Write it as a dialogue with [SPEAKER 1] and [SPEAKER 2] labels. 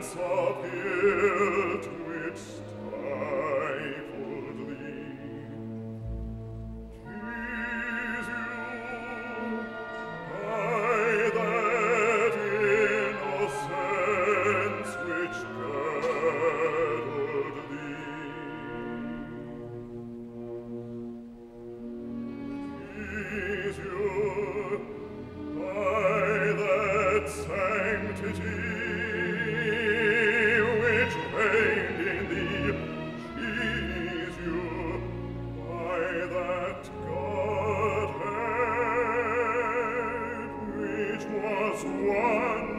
[SPEAKER 1] senza pietà one.